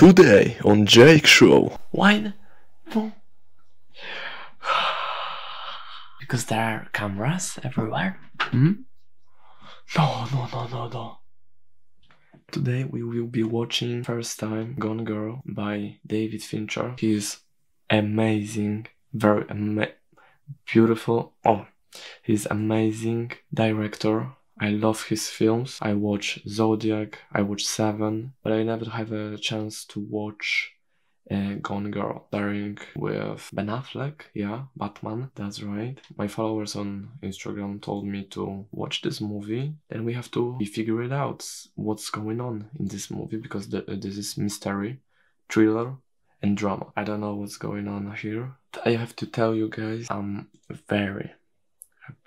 Today on Jake Show. Why? because there are cameras everywhere. Hmm? No, no, no, no, no. Today we will be watching first time Gone Girl by David Fincher. He is amazing, very ama- beautiful. Oh, he's amazing director. I love his films. I watch Zodiac, I watch Seven, but I never have a chance to watch uh, Gone Girl, starring with Ben Affleck. Yeah, Batman. That's right. My followers on Instagram told me to watch this movie, and we have to figure it out what's going on in this movie because the, uh, this is mystery, thriller, and drama. I don't know what's going on here. I have to tell you guys, I'm very,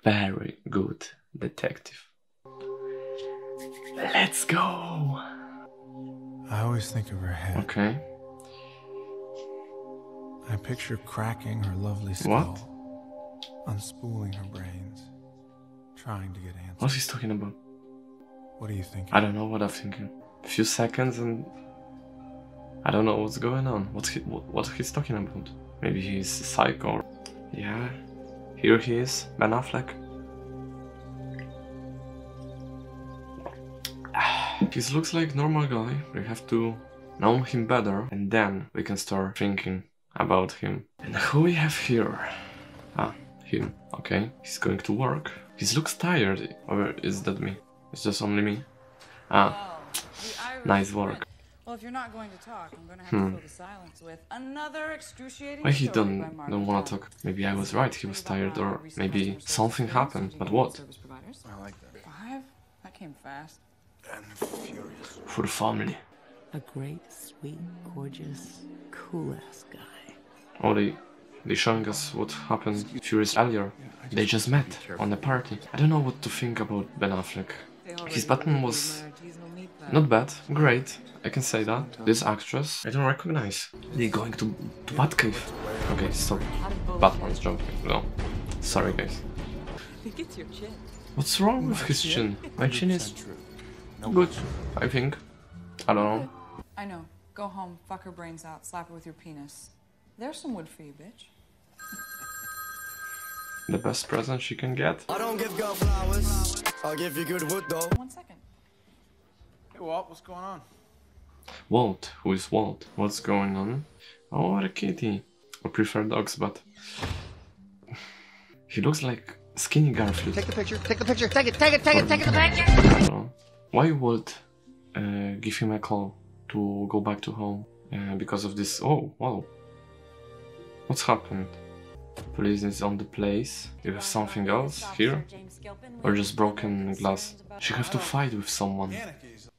very good detective. Let's go. I always think of her head. Okay. I picture cracking her lovely skull, unspooling her brains, trying to get answers. What's he talking about? What are you thinking? I don't know what I'm thinking. A few seconds and I don't know what's going on. What's he, what, what he's talking about? Maybe he's a psycho. Yeah, here he is, Ben Affleck. He looks like normal guy. We have to know him better, and then we can start thinking about him. And who we have here? Ah, him. Okay, he's going to work. He looks tired, or is that me? It's just only me. Ah, nice work. Well, if you're not going to talk, I'm going to have Hmm. to fill the silence with another excruciating Why he don't don't want to talk? Maybe I was right. He was tired, or maybe something happened. But what? Service providers. I like that. Five? That came fast. And furious. For the family. A great, sweet, gorgeous, cool ass guy. Oh, they they showing us what happened few years earlier. They just met on a party. I don't know what to think about Ben Affleck. His Batman was not bad, great. I can say that. This actress, I don't recognize. They going to to Batcave. Okay, stop. Batman's jumping. No, sorry guys. think it's your chin. What's wrong with his chin? My chin is good, I think. I don't know. I know. Go home, fuck her brains out, slap her with your penis. There's some wood for you, bitch. The best present she can get. I don't give girl flowers. I'll give you good wood though. One second. Hey, Walt, what's going on? Walt, who is Walt? What's going on? Oh, what a kitty. I prefer dogs, but he looks like skinny Garfield. Take the picture. Take the picture. Take it. Take it. Take it. Take it. Take it. So, why would uh, give him a call to go back to home? Uh, because of this. Oh, wow. What's happened? Police is on the place. You have something else here? Or just broken glass? She have to fight with someone.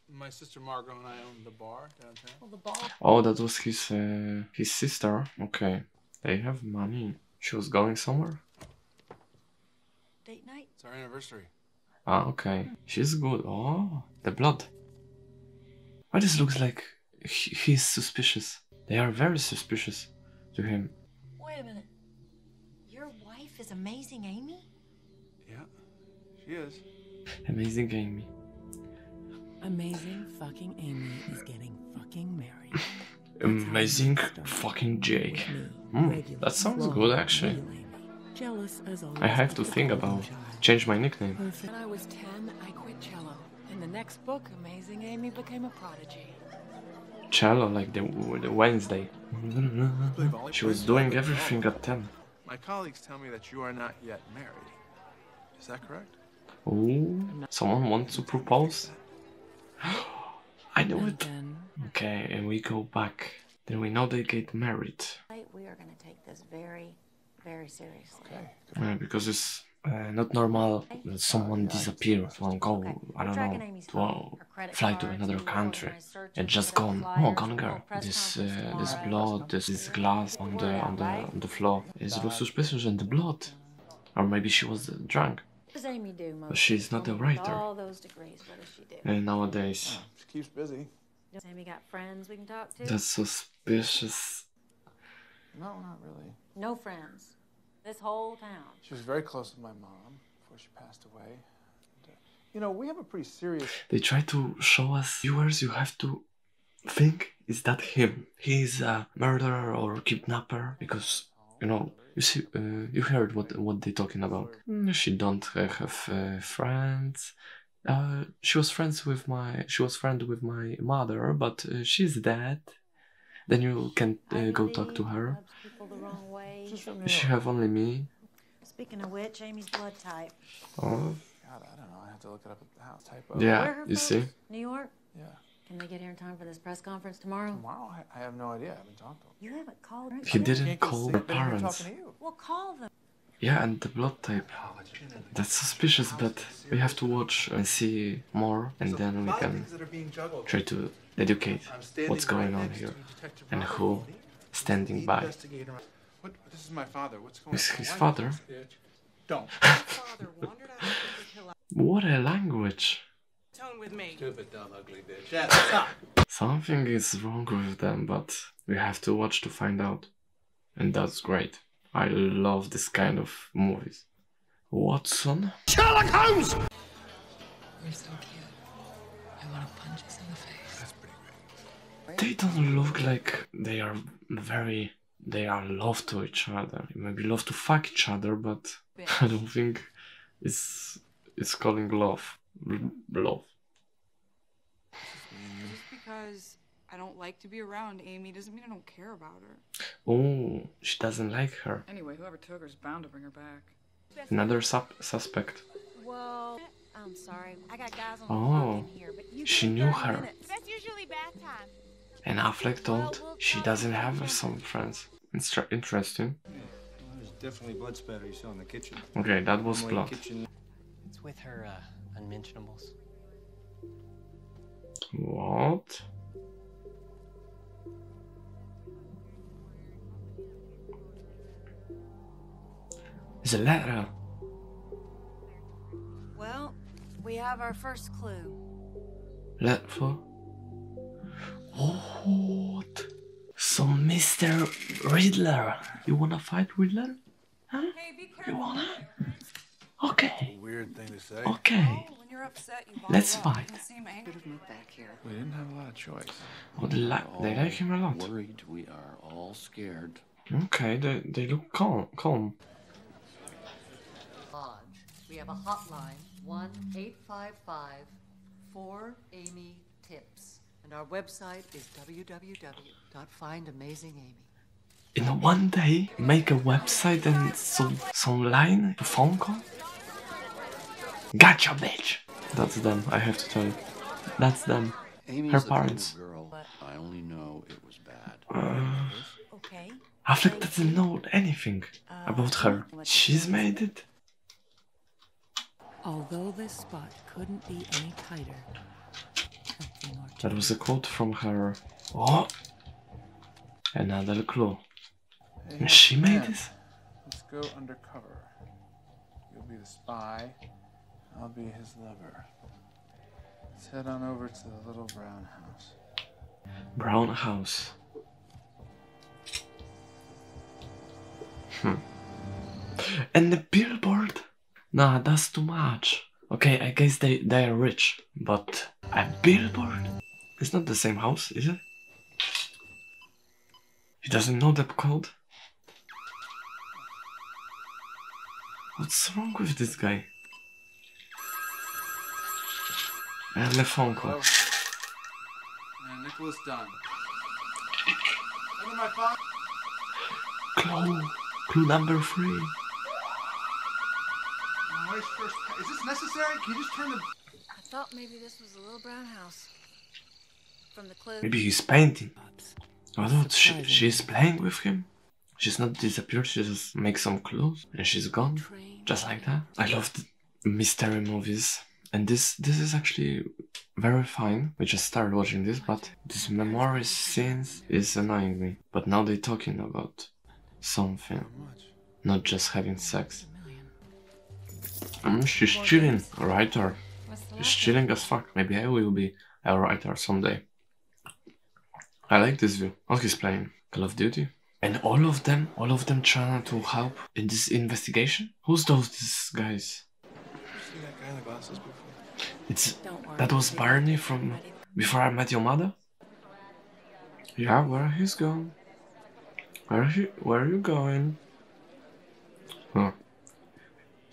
My sister Margot and I own the bar downtown. Oh, that was his uh, his sister. Okay, they have money. She was going somewhere. Date night? It's our anniversary. Ah, okay. She's good. Oh, the blood. Why this looks like he, he's suspicious? They are very suspicious to him. Wait a minute. Your wife is amazing, Amy? Yeah, she is. Amazing Amy. Amazing fucking Amy is getting fucking married. Amazing fucking Jake. Hmm, that sounds good actually. Jealous as always. I have to think about change my nickname. When I was 10, I quit cello. In the next book, Amazing Amy became a prodigy. Cello like the, the Wednesday. She was doing everything at 10. My colleagues tell me that you are not yet married. Is that correct? Oh, someone wants to propose? I know it. then, Okay, and we go back. Then we know they get married. We are going to take this very, very seriously. Uh, because it's uh, not normal that someone disappear to go, I don't know, to uh, fly to another country and just gone. Oh, gone girl. This uh, this blood, this, this glass on the on the on the floor. It looks suspicious and the blood, or maybe she was uh, drunk. What does Amy do most? But she's not a writer. All those degrees, what does she do? And nowadays, She keeps busy. Does Amy got friends we can talk to? that's suspicious. No, not really. No friends. This whole town. She was very close with my mom before she passed away. And, uh, you know, we have a pretty serious. They try to show us viewers. You have to think is that him? He's a murderer or kidnapper because you know you see uh, you heard what what they talking about. Mm, she don't uh, have uh, friends. Uh, she was friends with my she was friend with my mother, but uh, she's dead. Then you can uh, go talk to her. She have only me. Speaking of which, Amy's blood type. Oh, God, I don't know. I have to look it up at the house. Type of. yeah, Where are her you folks? see. New York? Yeah. Can they get here in time for this press conference tomorrow? Tomorrow? I, I have no idea. I haven't talked to him. You haven't called her. He didn't call sleep. her I've been here parents. talking to. Well, call them. Yeah, and the blood type. That's suspicious, but we have to watch and see more, and then we can try to educate what's going on here and who standing by. What? This is my father. What's going Is on? his father? Don't. What a language! With me. Stupid, dumb, ugly bitch. Yeah, stop. Something is wrong with them, but we have to watch to find out. And that's great. I love this kind of movies. Watson? Sherlock Holmes! You're so cute. I want to punch us in the face. They don't look like they are very. They are love to each other. Maybe love to fuck each other, but I don't think it's it's calling love. L- love. Just because I don't like to be around Amy doesn't mean I don't care about her. Oh, she doesn't like her. Anyway, whoever took her is bound to bring her back. Another sub- suspect. Well, I'm sorry. I got guys on the Oh, phone in here, but you she knew her. minutes. That's usually bath time. And Affleck told she doesn't have some friends. It's tr- interesting. There's definitely blood spatter you saw in the kitchen. Okay, that was Normally, plot. kitchen It's with her uh, unmentionables. What? It's a letter. Well, we have our first clue. Letter. What? So, Mr. Riddler. You wanna fight Riddler? Huh? Hey, be You wanna? Okay. Weird thing to say. Okay. Oh, when you're upset, you Let's up. fight. You seem angry. back here. We didn't have a lot of choice. Oh, they, li- they like him a lot. Worried, we are all scared. Okay, they, they look calm. calm. Lodge. We have a hotline 1 855 4 Amy Tips. And our website is www.findamazingamy. In one day, make a website and some, some line, a phone call? Gotcha, bitch! That's them, I have to tell you. That's them. Amy's Her the parents. girl. I only know it was bad. Uh, Okay. Affleck doesn't know anything about her. She's made it. Although this spot couldn't be any tighter. That was a quote from her. Oh! Another clue. Hey, She made this? Let's go undercover. You'll be the spy. I'll be his lover. Let's head on over to the little brown house. Brown house. Hmm. And the billboard? Nah, that's too much. Okay, I guess they, they are rich, but a billboard? It's not the same house, is it? He doesn't know the code? What's wrong with this guy? And the phone call. And uh, Nicholas Dunn. Under my phone. Clue. Clue number three. Where's first? Is this necessary? Can you just turn the? I thought maybe this was a little brown house. From the clue. Maybe he's painting. I thought she, she's playing with him. She's not disappeared, she just makes some clues and she's gone. Just like that. I love the mystery movies. And this this is actually very fine. We just started watching this, but this memory scenes is annoying me. But now they're talking about something. Not just having sex. Mm, she's chilling, a writer. She's chilling as fuck. Maybe I will be a writer someday. I like this view. Oh, he's playing Call of Duty. And all of them, all of them trying to help in this investigation? Who's those these guys? It's that was Barney from Before I Met Your Mother? Yeah, where he's going? Where he? Where are you going? Oh,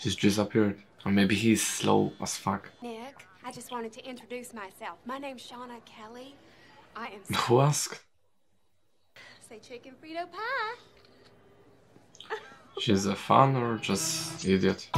he's disappeared. Or maybe he's slow as fuck. Nick, I just wanted to introduce myself. My name's Shawna Kelly. I am. Who asked? Say chicken Frito pie. She's a fan or just idiot?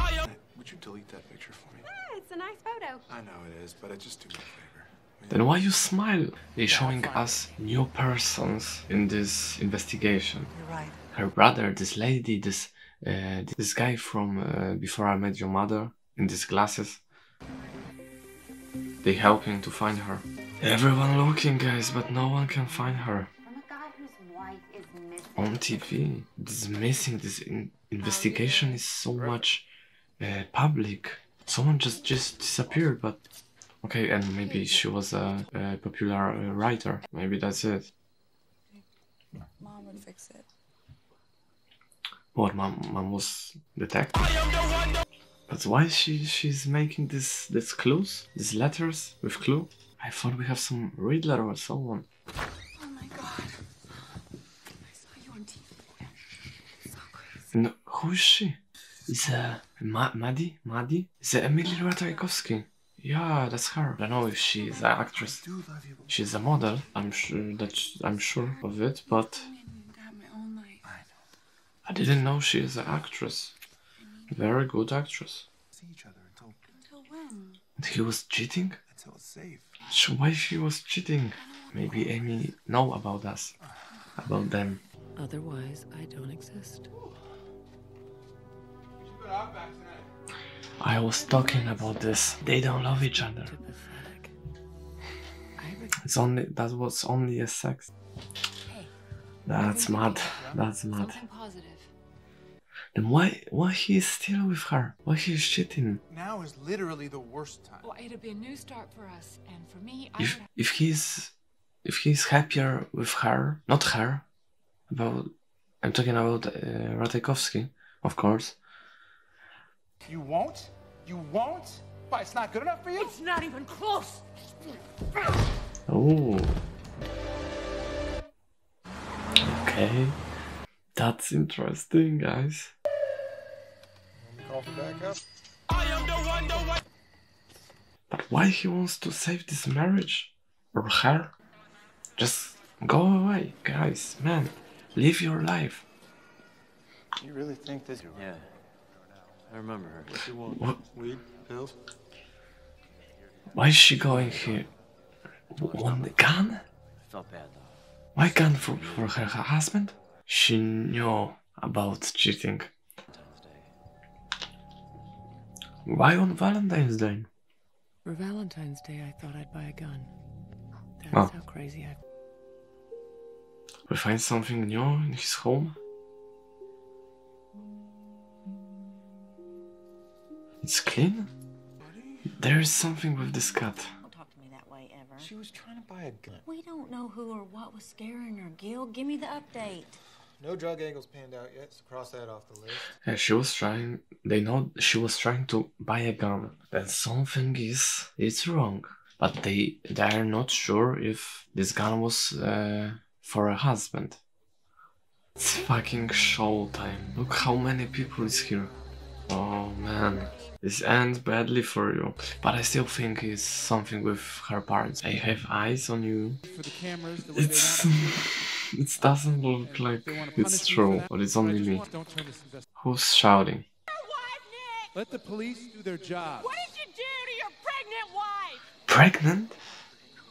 Would you delete that picture for me? Ah, it's a nice photo. I know it is, but I just do me a favor. Then why you smile? They showing us new persons in this investigation. You're right. Her brother, this lady, this uh, this guy from uh, Before I Met Your Mother in these glasses. They helping to find her. Everyone looking, guys, but no one can find her. From a guy whose wife is missing. on TV. This missing, this in- investigation is so much uh, public. Someone just just disappeared, but okay, and maybe she was a, a popular uh, writer. Maybe that's it. Mom would fix it. What, mom, mom was detected? But why she she's making this this clues, these letters with clue? I thought we have some Riddler or someone. Oh my god. I saw you on TV. So crazy. No, who is she? Is uh, Ma- Maddie? Maddie? Is it Emily Ratajkowski? Yeah, that's her. I don't know if she is an actress. She's a model. I'm sure that I'm sure of it, but Got my own life. I didn't know she is an actress. Very good actress. See each other until Until when? He was cheating? until it's safe. Sh- Why she was cheating? Maybe Amy know about us, about them. Otherwise, I don't exist. I was talking about this. They don't love each other. Too pathetic. I It's only that was only a sex. That's mad. That's mad. Something positive. Then why why he is still with her? Why he is cheating? Now is literally the worst time. Well, it'd be a new start for us, and for me, I If would. if he's if he's happier with her, not her, about I'm talking about uh, Ratajkowski, of course. You won't? You won't? Why, it's not good enough for you? It's not even close. Oh. Okay. That's interesting, guys. Call for backup? But why he wants to save this marriage? Or her? Just go away, guys, man. Live your life. You really think this? Yeah. I remember her. What you want? What? Weed? Pills? Why is she going here? Want the gun? I felt bad though. Why gun for, for her husband? She knew about cheating. Why on Valentine's Day? For Valentine's Day, I thought I'd buy a gun. That's Oh. how crazy I. We find something new in his home? It's clean? There is something with this cat. Don't talk to me that way ever. She was trying to buy a gun. We don't know who or what was scaring her, Gil. Give me the update. No drug angles panned out yet, so cross that off the list. Yeah, she was trying. They know she was trying to buy a gun. Then something is it's wrong. But they they are not sure if this gun was uh, for a husband. It's fucking showtime. Look how many people is here. Oh man, this ends badly for you. But I still think it's something with her parents. I have eyes on you. For the cameras, the way It's they it doesn't look like it's true, but it's only me. Don't turn this invest- Who's shouting? Let the police do their job. What did you do to your pregnant wife? Pregnant?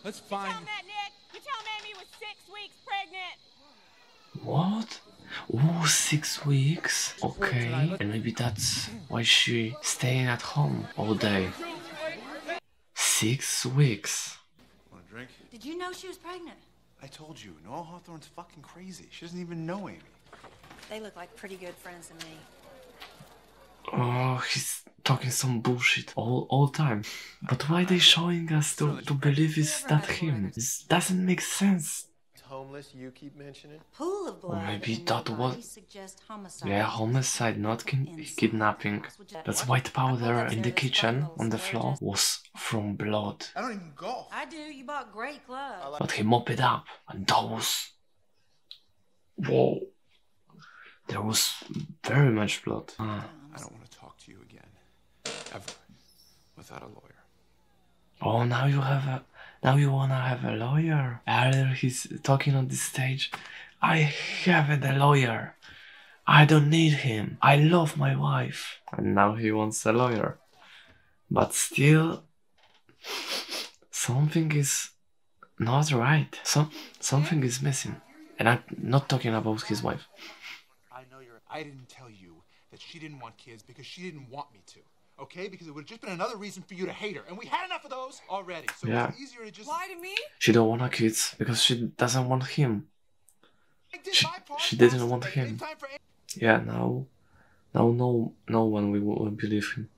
Let's find. Tell that, Nick. You tell him Amy was six weeks pregnant. What? Oh, six weeks? Okay. And maybe that's why she staying at home all day. Six weeks. Want a drink? Did you know she was pregnant? I told you, Noelle Hawthorne's fucking crazy. She doesn't even know Amy. They look like pretty good friends to me. Oh, he's talking some bullshit all all time. But why they showing us to, to believe is that him? This doesn't make sense. It's home list you keep mentioning? Pool of Or blood. maybe that the was. body suggests. Yeah, homicide, not kin- kidnapping. That white powder in the kitchen on the floor was from blood. I don't even golf. I do. You bought great gloves. But he mopped it up, and that was. Whoa. There was very much blood. Ah. I don't want to talk to you again. Ever. Without a lawyer. Oh, now you have a. Now you wanna have a lawyer. Earlier he's talking on this stage. I haven't a lawyer. I don't need him. I love my wife. And now he wants a lawyer. But still, something is not right. Some something is missing. And I'm not talking about his wife. I know you're. I didn't tell you that she didn't want kids because she didn't want me to. Okay? Because it would have just been another reason for you to hate her. And we had enough of those already. So Yeah. it's easier to just. Why to me? She don't want her kids because she doesn't want him. She, she didn't want him. Yeah, now, now no, no one will, will believe him.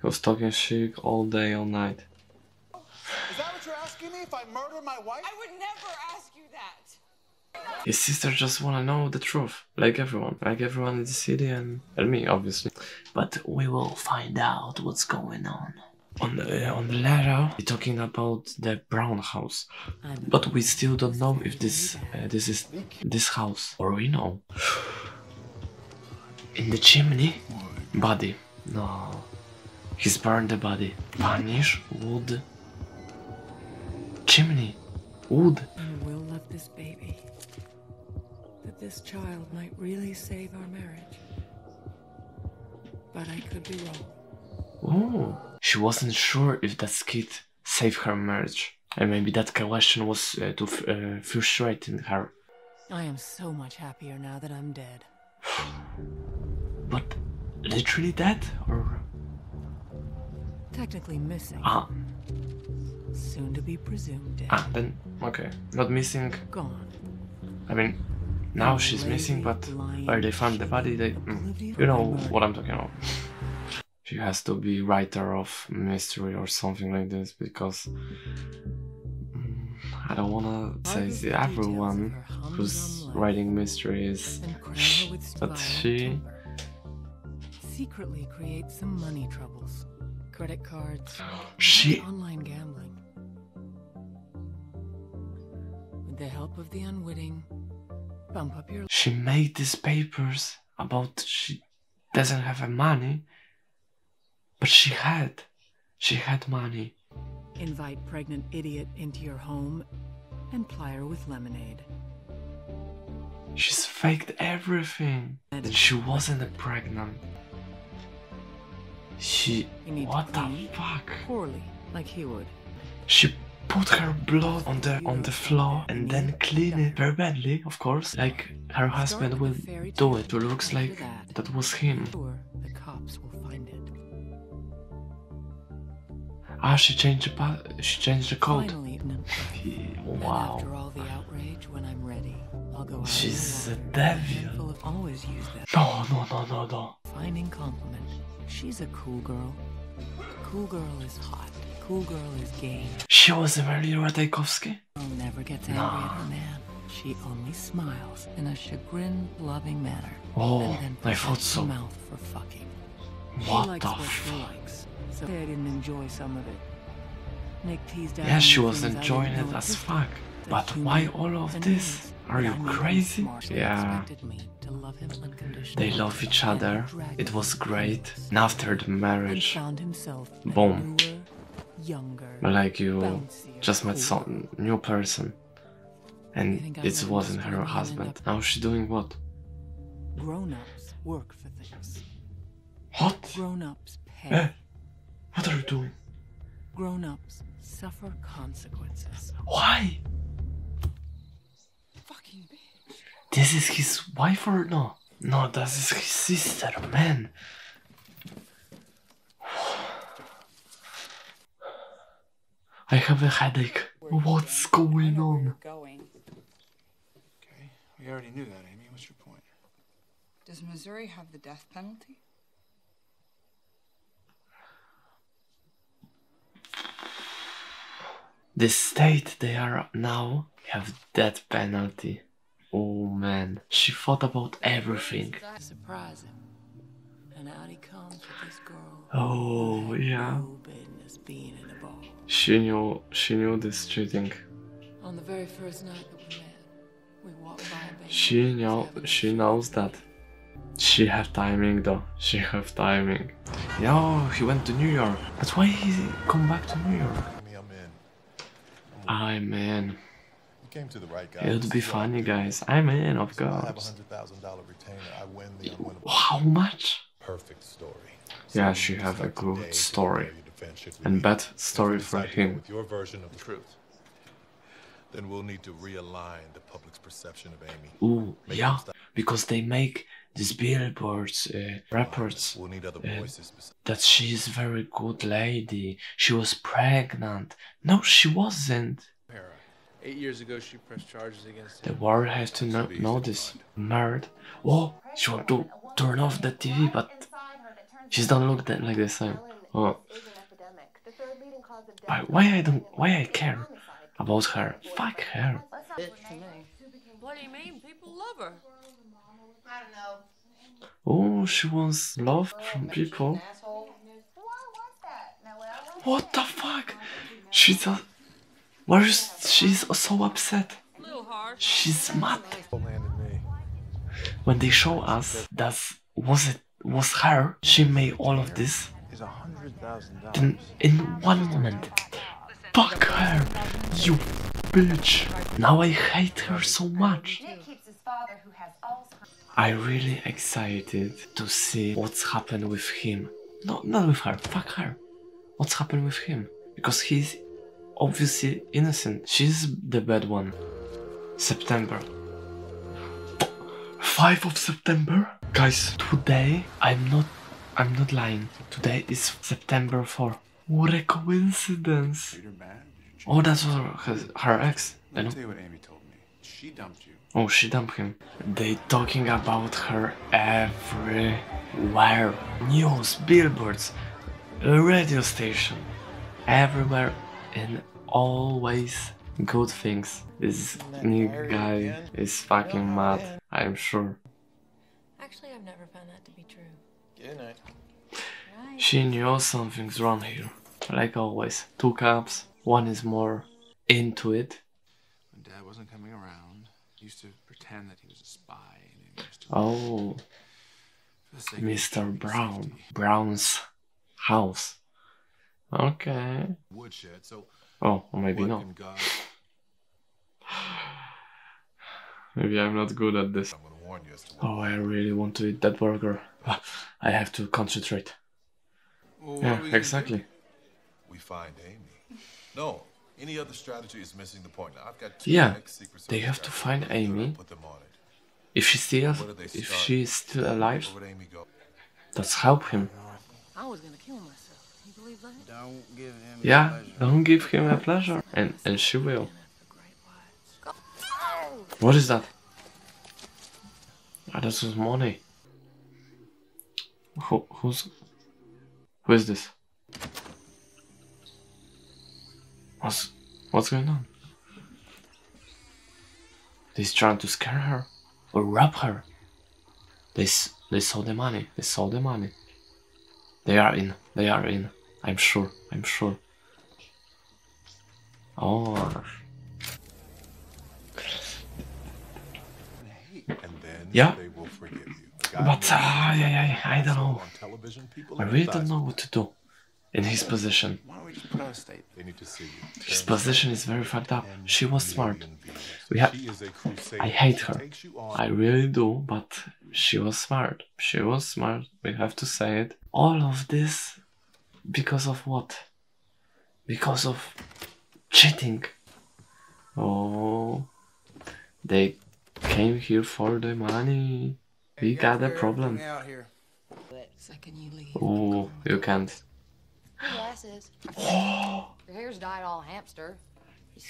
He was talking shit all day, all night. Is that what you're asking me? If I murder my wife? I would never ask you that. His sister just wanna know the truth, like everyone, like everyone in the city and, and me, obviously. But we will find out what's going on. On the on the letter, we're talking about the brown house, but we still don't know if this uh, this is this house or we know. In the chimney, body. No, he's burned the body. Vanish wood. Chimney, wood. I will love this baby. That this child might really save our marriage. But I could be wrong. Oh, she wasn't sure if that kid saved her marriage, and maybe that question was uh, to f- uh, frustrating her. I am so much happier now that I'm dead. But literally dead, or Technically missing. ah Soon to be presumed dead. ah then okay, not missing. Gone. I mean, now she's missing, but where they found the body, they mm, you know what I'm talking about. She has to be writer of mystery or something like this because mm, I don't wanna say everyone who's writing mystery is, but she Secretly create some money troubles. Credit cards. She- Online gambling. With the help of the unwitting, bump up your she made these papers about she doesn't have money, but she had, she had money. invite pregnant idiot into your home and ply her with lemonade. She's faked everything. And she wasn't pregnant. She. What the fuck? poorly, like he would. She put her blood on the on the floor and then clean it very badly, of course. Like her husband will do it. It looks like that was him. The cops will find it. Ah, she changed the pa- she changed the code. Finally, no. And Wow. after all the outrage, when I'm ready, I'll go out She's a in the water. devil. Always use that. No, no, no, no, no. Finding compliment. She's a cool girl. Cool girl is hot. Cool girl is game. She was Emilia Ratajkowski? Girl never gets angry at her man. She only smiles in a chagrin-loving manner. Oh, I thought so. mouth for fucking. she What likes the what she fuck? likes. So I didn't enjoy some of it. Nick teased out Yeah, she was enjoying it as fuck. But why all of this? Are you crazy? They Yeah. expected me to love. They love each other. It was great. And after the marriage, found himself a boom. Younger, Like you just met some new person. And it wasn't her when I ended husband. Now she doing what? Grown-ups work for things. What? Grown-ups pay. Eh? What are you doing? Grown-ups suffer consequences. Why? Fucking bitch. This is his wife or no? No, that is his sister, man. I have a headache. What's going on? Okay. We already knew that, Amy. What's your point? Does Missouri have the death penalty? the state they are now have death penalty. Oh man, she thought about everything. Surprise him. And out he comes with this girl. Oh yeah, No business being in the bar. She knew she knew this cheating. On the very first night that we met, we walked by a baby. She know she knows that. She have timing though. She have timing. Yeah, he went to New York. That's why he come back to New York. I'm in. You came to the right guy. It would be funny, guys. I'm in, of I course. hundred thousand dollar retainer. I win the unwinnable. How much? Perfect story. Yeah, she have a good story. And bad story for Decide to go him. With your version of the truth. Then we'll need to realign the public's perception of Amy. Ooh, Make yeah, because they make these billboards, uh, reports We'll need other uh, voices. besides- that she's a very good lady. She was pregnant. No, she wasn't. Eight years ago, she pressed charges against The him. world has to know, know this. Married. Oh, she want to turn off the TV, but she's don't look that like this same. Oh. Why, why I don't? Why I care about her? Fuck her. What do you mean? People love her. I don't know. Oh, she wants love from people. What the fuck? She's a. Why is she's so upset? She's mad. When they show us that was it was her, she made all of this. Is a hundred thousand dollars. in one moment, fuck her, you bitch. Now I hate her so much. keeps his father who has Alzheimer's. I really excited to see what's happened with him. No, not with her. Fuck her. What's happened with him? Because he's obviously innocent. She's the bad one. September. 5 of September? Guys, today I'm not I'm not lying. Today is September 4. What a coincidence. Oh, that's her, her, her ex. I Let me know. tell you what Amy told me. She dumped you. Oh, she dumped him. They talking about her everywhere. News, billboards, a radio station, everywhere, and always good things. This new guy is fucking mad. I'm sure. Actually, I've never found that to be true. Good night. She knew something's wrong here. Like always, two cops. One is more into it. When Dad wasn't coming around, he used to pretend that he was a spy. And he used to, Oh, for the sake of Mr. Brown. Brown's house. Okay. Woodshed. So Oh, or maybe not. God? Maybe I'm not good at this. I'm gonna warn you Oh, I really want to eat that burger. I have to concentrate. Well, yeah, we exactly. we find Amy. No, any other strategy is missing the point. Now, I've got two Yeah, they have to find What do you do? Amy. Put them on it. If she's still, Where do they if start? she is still alive, Where would Amy go? let's help him. I was gonna kill myself. You believe that? Don't give him Yeah, don't give him a pleasure, and and she will. What is that? Ah, this is money. Who, who's, who is this? What's, what's going on? He's trying to scare her or rob her. They, they saw the money. They saw the money. They are in. They are in. I'm sure. I'm sure. Oh. And then Yeah. they will forgive you. The guy But who uh, I, I, I don't know. on television, people I really don't know what to do in his position. Why don't we just put out a statement? They need to see you. His position is very fucked up. She was smart. We have. She is a crusader. I hate her. takes you on. I really do, but she was smart. She was smart. We have to say it. All of this because of what? Because of cheating. Oh, they came here for the money. We got a problem. Second you leave. Oh, you can't. Glasses. Oh, Your hair's dyed all hamster.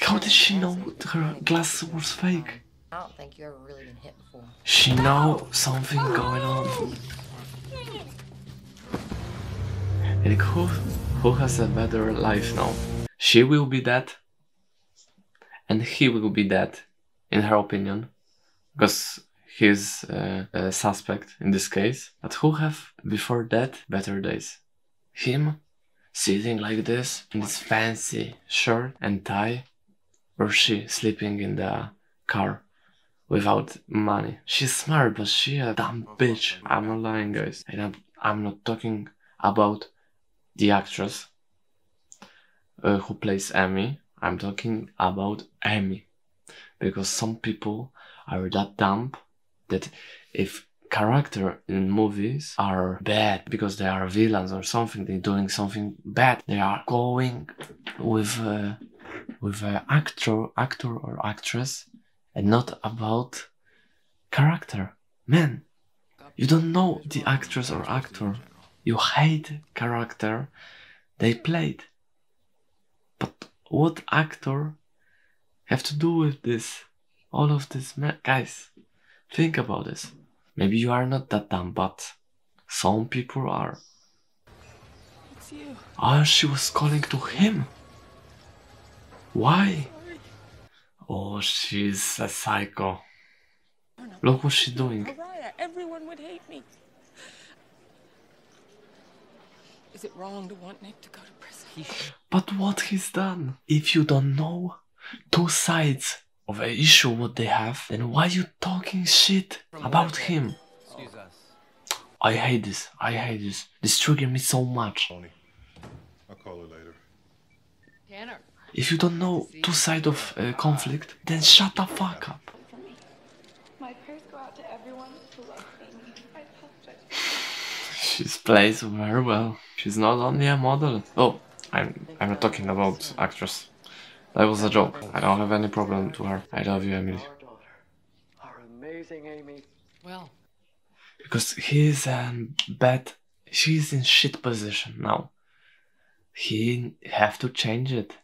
how did she know her glasses was fake? I don't think you ever really been hit before. She know something going on. And who, who has a better life now? She will be dead, and he will be dead, in her opinion, because he's uh, a suspect in this case. But who have before that better days? Him sitting like this in his fancy shirt and tie, or she sleeping in the car without money. She's smart, but she a dumb bitch. I'm not lying, guys. And I'm, I'm not talking about the actress uh, who plays Amy. I'm talking about Amy. Because some people are that dumb that if character in movies are bad because they are villains or something, they're doing something bad, they are going with uh, with an actor, actor or actress, and not about character. Man, you don't know the actress or actor. You hate character they played. But what actor have to do with this? All of this, guys. Think about this. Maybe you are not that dumb, but some people are. It's you. Oh, she was calling to him. Why? Oh, she's a psycho. Look what she's doing. Mariah, everyone would hate me. Is it wrong to want Nick to go to prison? But what he's done? If you don't know two sides of an issue what they have, then why you talking shit about him? I hate this. I hate this. This triggered me so much. I'll call her later. Tanner. If you don't know two sides of a conflict, then shut the fuck up. My prayers go out to everyone who loves Amy. I apologize. She plays very well. She's not only a model. Oh, I'm I'm not talking about actress. That was a joke. I don't have any problem to her. I love you, Emily. Our amazing Amy. Well, Because he's in bad. She's in shit position now. He have to change it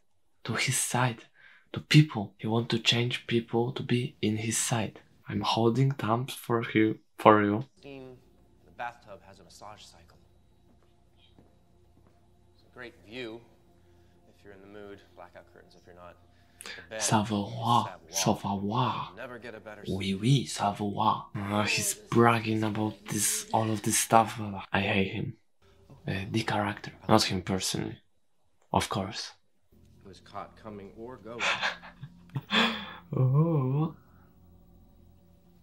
to his side, to people. He want to change people to be in his side. I'm holding thumbs for you. For you. The bathtub has a massage cycle. It's a great view if you're in the mood. Blackout curtains if you're not. The bed Ça va is voir, Savoie. ça va voir. Never get a better Oui, oui, ça va voir. Uh, he's bragging about this, all of this stuff. I hate him. Uh, the character, not him personally. Of course. Is caught coming or going Oh,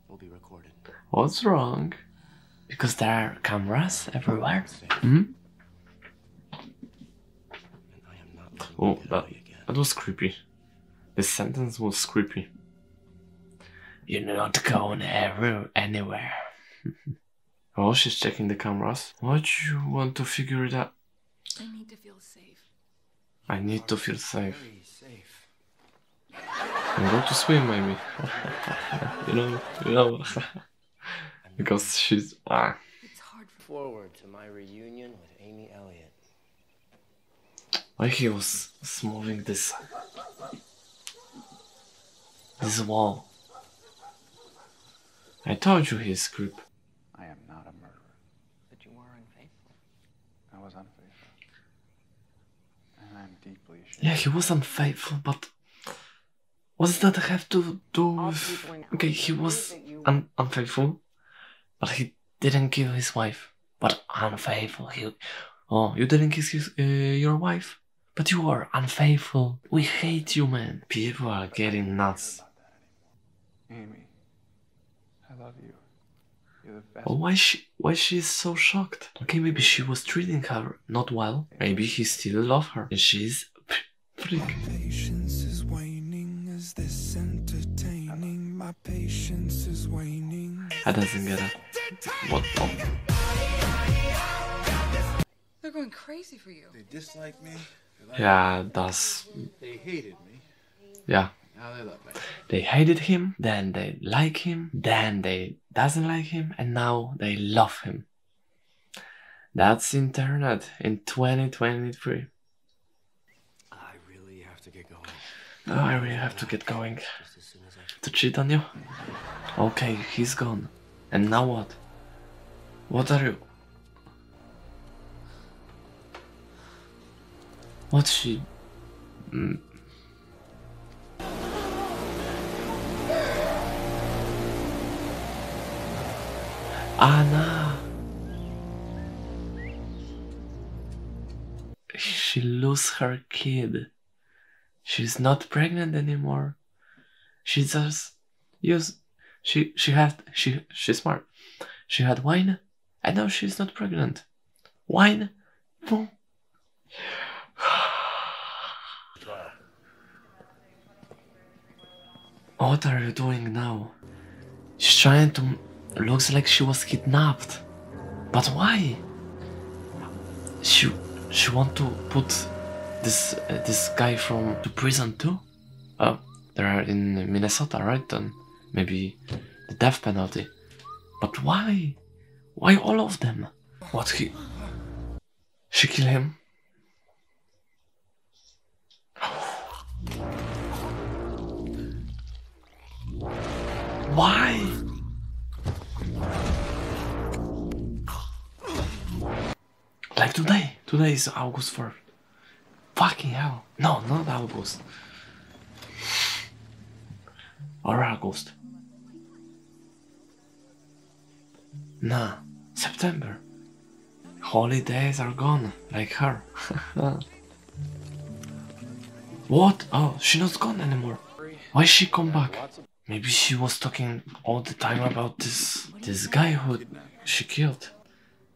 will be recorded. what's wrong? Because there are cameras everywhere. Hmm? Oh, that, that was creepy. The sentence was creepy. You're not going ever anywhere. oh, she's checking the cameras. What you want to figure it out? I need to feel safe. I need to feel safe. Very safe. And go to swim, maybe. you know, you know. because she's ah. It's hard forward to my reunion with Amy Elliott. Why he was moving this this wall? I told you he's creep. I am not a murderer. But you were unfaithful. I was unfaithful. And I'm deeply ashamed. Yeah, he was unfaithful, but what does that have to do with? Okay, he was un- unfaithful, but he didn't kill his wife. But unfaithful, he. Oh, you didn't kiss his, uh, your wife, but you are unfaithful. We hate you, man. People are getting nuts. Amy, I love you. You're the best. Oh, why she? Why she is so shocked? Okay, maybe she was treating her not well. Maybe he still love her, and she's a freak. Patience is waning. Is this entertaining? My patience is waning. I doesn't get it. What? Oh. they're going crazy for you. They dislike me. Yeah, that's They hated me. yeah. Now they love me. They hated him, then they like him, then they doesn't like him, and now they love him. That's internet in 2023. I really have to get going. Oh, I really have to get going. To cheat on you? Okay, he's gone. And now what? What are you? What she? Mm. Anna. She lost her kid. She's not pregnant anymore. She just use she she had she she's smart. She had wine and now she's not pregnant. Wine? What are you doing now? She's trying to. Looks like she was kidnapped. But why? She she want to put this uh, this guy from to prison too? Oh, they are in Minnesota, right? Then maybe the death penalty. But why? Why all of them? What he? She kill him? Why? Like today. Today is August 4th. Fucking hell. No, not August. Or August. Nah, September. Holidays are gone, like her. what? Oh, she's not gone anymore. Why she come back? Maybe she was talking all the time about this this guy who she killed.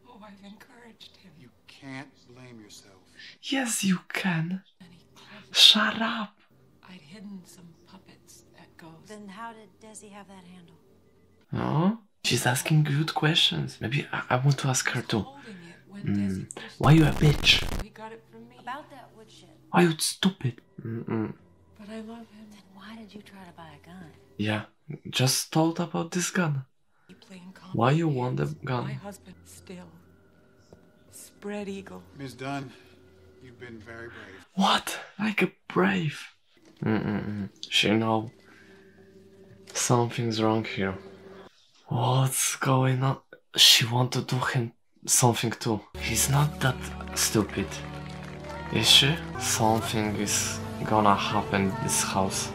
Oh, I've encouraged him. You can't blame yourself. Yes, you can. Shut up. I'd hidden some puppets at Ghost. Then how did Desi have that handle? Oh, she's asking good questions. Maybe I, I want to ask her too. Mm, why you a bitch? He got it from me. About that woodshed. Why you stupid? Mm-mm. But I love him. Then why did you try to buy a gun? Yeah, just told about this gun. Playing Why you want the gun? My husband still. Spread eagle. Ms. Dunn, you've been very brave. What? Like a brave? Mm-mm-mm. She know something's wrong here. What's going on? She want to do him something too. He's not that stupid. Is she? Something is gonna happen in this house.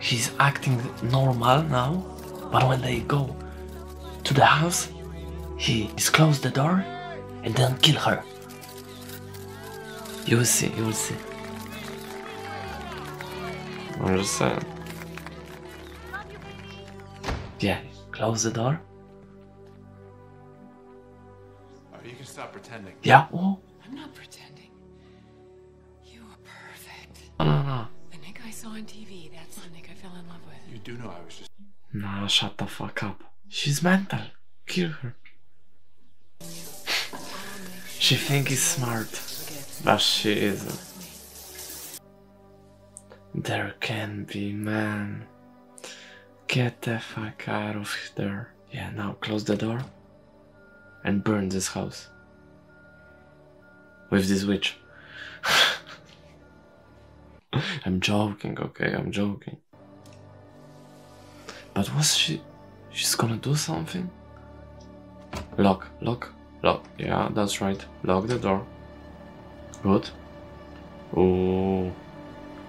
He's acting normal now, but when they go to the house, he is close the door and then kill her. You will see, you will see. I'm just saying. Yeah, close the door. Alright, you can stop pretending. Yeah, oh, I'm not pretending. You are perfect. no, no, no. The Nick I saw on TV, do know I was just. No, shut the fuck up. She's mental. Kill her. She think he's smart, but she isn't. There can be man. Get the fuck out of there. Yeah, now close the door and burn this house with this witch. I'm joking, okay? I'm joking. But was she? She's gonna do something? Lock, lock, lock. Yeah, that's right. Lock the door. Good. Oh,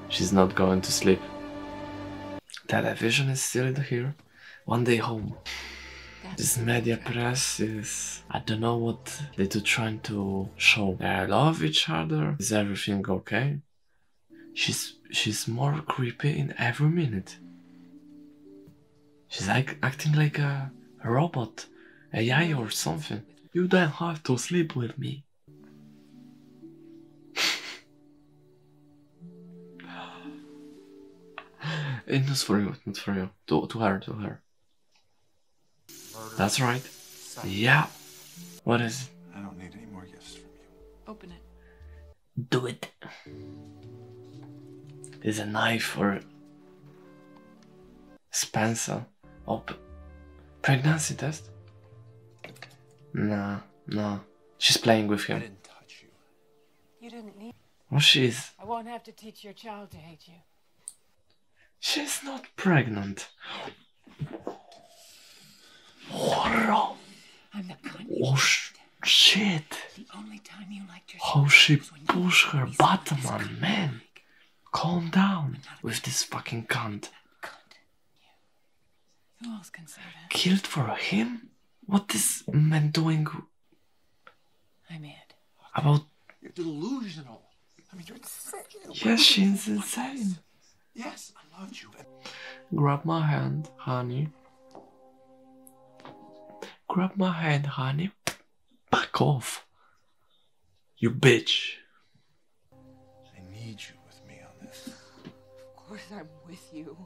she's not going to sleep. Television is still here. One day home. This media press is. I don't know what they do trying to show. They love each other. Is everything okay? She's she's more creepy in every minute. She's like acting like a, a robot, AI or something. You don't have to sleep with me. Eh, it was for you, not for you. To, to her, to her. That's right. Yeah. What is it? I don't need any more gifts from you. Open it. Do it. There's a knife for Spencer. Open. Pregnancy test? Nah, nah. She's playing with him. You didn't need. Oh, she's. I won't have to teach your child to hate you. She's not pregnant. Horror. I'm the kind Oh, sh- shit. The only time you liked your How she push her bottom on, man. Calm down with this fucking cunt. Who else can say that? Killed for him? What is man doing I'm mad. about? You're delusional. I mean, you're insane. Yes, she's insane. Yes, I loved you. Grab my hand, honey. Grab my hand, honey. Back off. You bitch. I need you with me on this. Of course I'm with you.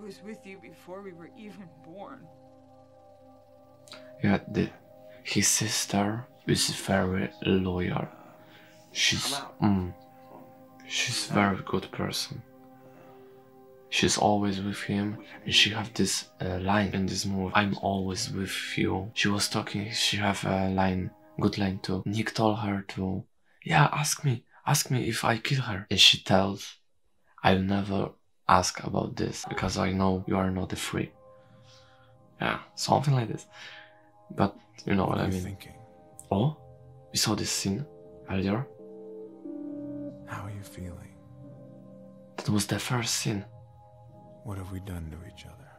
Was with you before we were even born. Yeah, the, his sister is very loyal. She's mm, she's very good person. She's always with him, and she have this uh, line in this movie. I'm always with you. She was talking. She have a line, good line too. Nick told her to, yeah, ask me, ask me if I kill her, and she tells, I'll never ask about this because I know you are not a freak. Yeah, something like this. But you know what, I mean. Oh, we saw this scene earlier. How are you feeling? That was the first scene. What have we done to each other?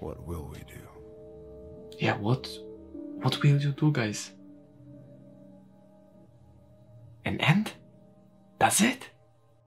What will we do? Yeah, what what will you do, guys? An end? That's it?